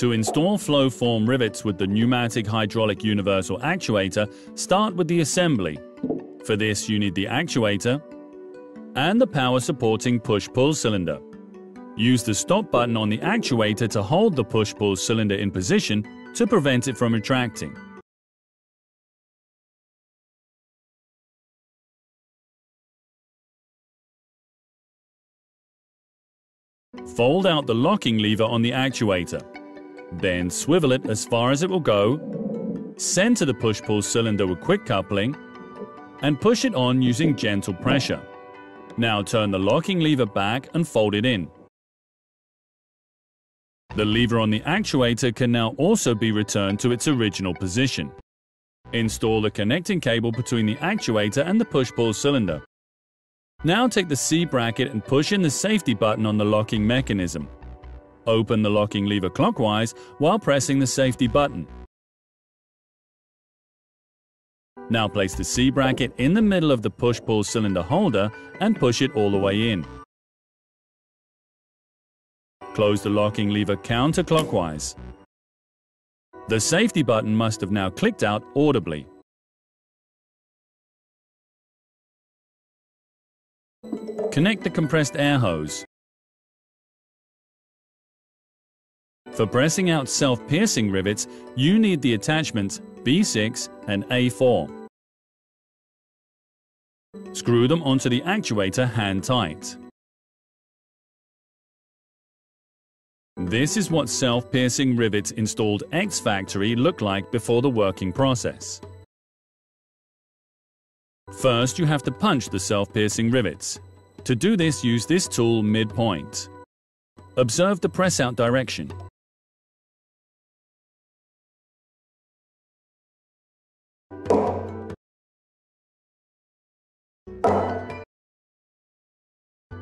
To install flow form rivets with the pneumatic hydraulic universal actuator, start with the assembly. For this you need the actuator and the power supporting push-pull cylinder. Use the stop button on the actuator to hold the push-pull cylinder in position to prevent it from retracting. Fold out the locking lever on the actuator. Then swivel it as far as it will go, center the push-pull cylinder with quick coupling, and push it on using gentle pressure. Now turn the locking lever back and fold it in. The lever on the actuator can now also be returned to its original position. Install the connecting cable between the actuator and the push-pull cylinder. Now take the C bracket and push in the safety button on the locking mechanism. Open the locking lever clockwise while pressing the safety button. Now place the C bracket in the middle of the push-pull cylinder holder and push it all the way in. Close the locking lever counterclockwise. The safety button must have now clicked out audibly. Connect the compressed air hose. For pressing out self-piercing rivets, you need the attachments B6 and A4. Screw them onto the actuator hand tight. This is what self-piercing rivets installed ex-factory look like before the working process. First, you have to punch the self-piercing rivets. To do this, use this tool midpoint. Observe the press-out direction.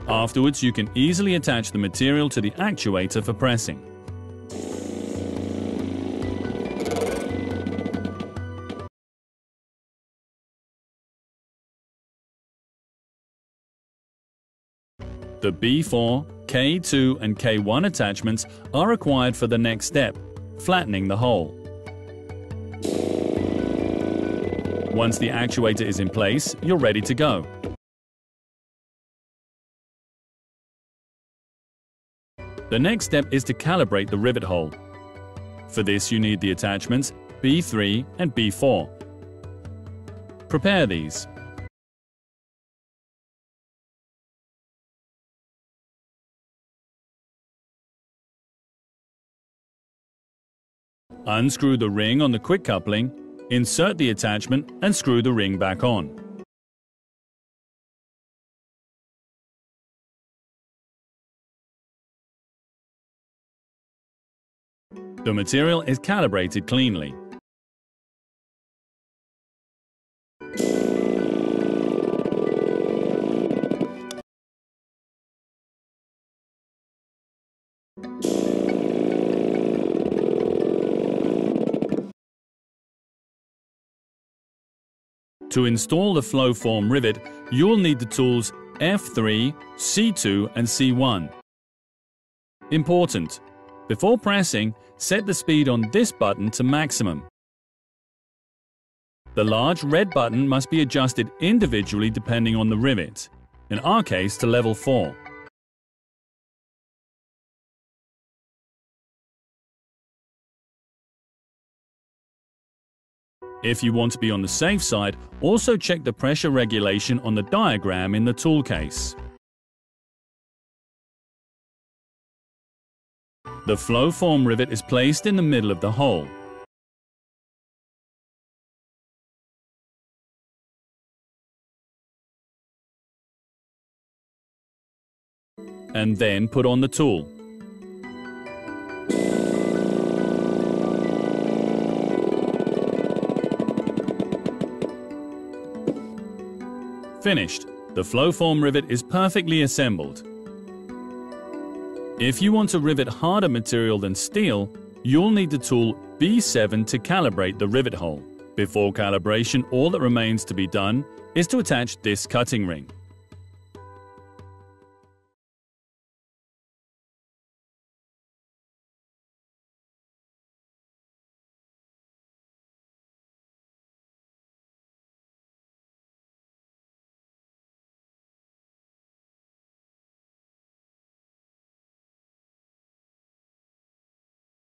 Afterwards, you can easily attach the material to the actuator for pressing. The B4, K2 and K1 attachments are required for the next step, flattening the hole. Once the actuator is in place, you're ready to go. The next step is to calibrate the rivet hole. For this you need the attachments B3 and B4. Prepare these. Unscrew the ring on the quick coupling, insert the attachment and screw the ring back on. The material is calibrated cleanly. To install the flow form rivet, you'll need the tools F3, C2 and C1. Important! Before pressing, set the speed on this button to maximum. The large red button must be adjusted individually depending on the rivet, in our case to level 4. If you want to be on the safe side, also check the pressure regulation on the diagram in the tool case. The flow form rivet is placed in the middle of the hole. And then put on the tool. Finished. The flow form rivet is perfectly assembled. If you want to rivet harder material than steel, you'll need the tool B7 to calibrate the rivet hole. Before calibration, all that remains to be done is to attach this cutting ring.